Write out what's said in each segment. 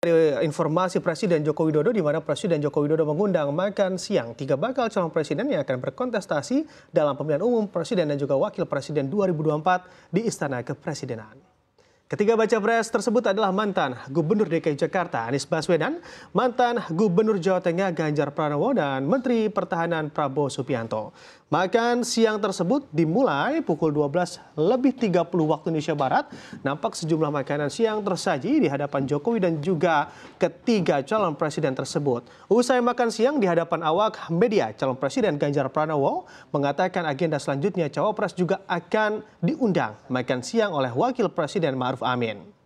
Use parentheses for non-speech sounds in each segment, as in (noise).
Dari informasi Presiden Joko Widodo di mana Presiden Joko Widodo mengundang makan siang tiga bakal calon presiden yang akan berkontestasi dalam pemilihan umum presiden dan juga wakil presiden 2024 di Istana Kepresidenan. Ketiga baca pres tersebut adalah mantan Gubernur DKI Jakarta Anies Baswedan, mantan Gubernur Jawa Tengah Ganjar Pranowo, dan Menteri Pertahanan Prabowo Subianto. Makan siang tersebut dimulai pukul 12 lebih 30 waktu Indonesia Barat. Nampak sejumlah makanan siang tersaji di hadapan Jokowi dan juga ketiga calon presiden tersebut. Usai makan siang di hadapan awak media, calon presiden Ganjar Pranowo mengatakan agenda selanjutnya cawapres juga akan diundang makan siang oleh wakil presiden Ma'ruf Amin.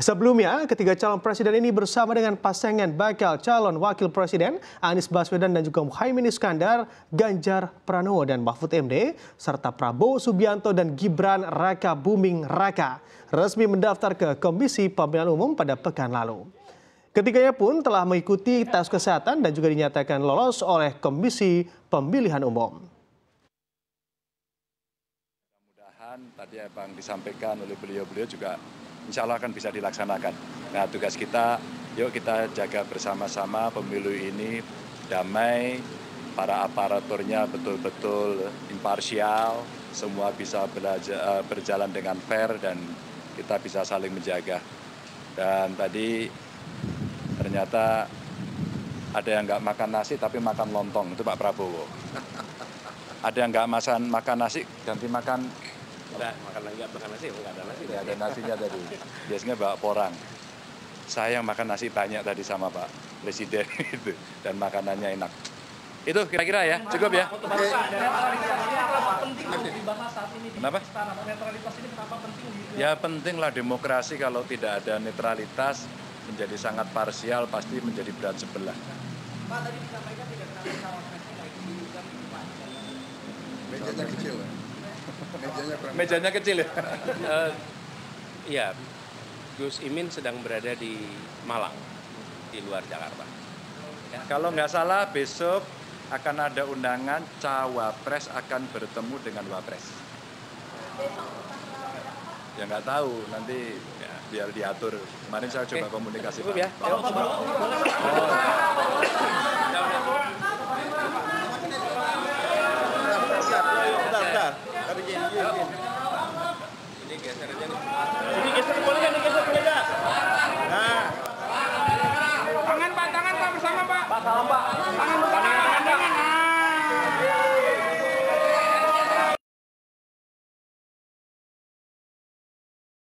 Sebelumnya, ketiga calon presiden ini bersama dengan pasangan bakal calon wakil presiden Anies Baswedan dan juga Muhaimin Iskandar, Ganjar Pranowo dan Mahfud MD, serta Prabowo Subianto dan Gibran Raka Buming Raka resmi mendaftar ke Komisi Pemilihan Umum pada pekan lalu. Ketiganya pun telah mengikuti tes kesehatan dan juga dinyatakan lolos oleh Komisi Pemilihan Umum. Mudah-mudahan tadi yang disampaikan oleh beliau-beliau juga insya Allah akan bisa dilaksanakan. Nah tugas kita, yuk kita jaga bersama-sama pemilu ini damai, para aparaturnya betul-betul imparsial, semua bisa belajar, berjalan dengan fair dan kita bisa saling menjaga. Dan tadi ternyata ada yang nggak makan nasi tapi makan lontong, itu Pak Prabowo. Ada yang nggak makan, makan nasi ganti makan Enggak, makan enggak makan nasi, enggak ada nasi. Ya, ada nasinya tadi. Biasanya bawa porang. Saya yang makan nasi banyak tadi sama Pak Presiden (laughs) itu dan makanannya enak. Itu kira-kira ya, cukup ya. Kenapa? Ya penting lah demokrasi kalau tidak ada netralitas menjadi sangat parsial pasti menjadi berat sebelah. Pak tadi disampaikan tidak cawapresnya diundang. Mejanya kecil. Mejanya, Mejanya kecil ya. uh, iya, Gus Imin sedang berada di Malang, di luar Jakarta. Ya. Kalau nggak salah besok akan ada undangan cawapres akan bertemu dengan wapres. Ya nggak tahu nanti ya, biar diatur. Kemarin saya coba komunikasi. Cukup ya. Oh. Jadi geser geser? Nah. Tangan Pak, tangan Pak bersama Pak. Pak, Pak. Tangan Pak.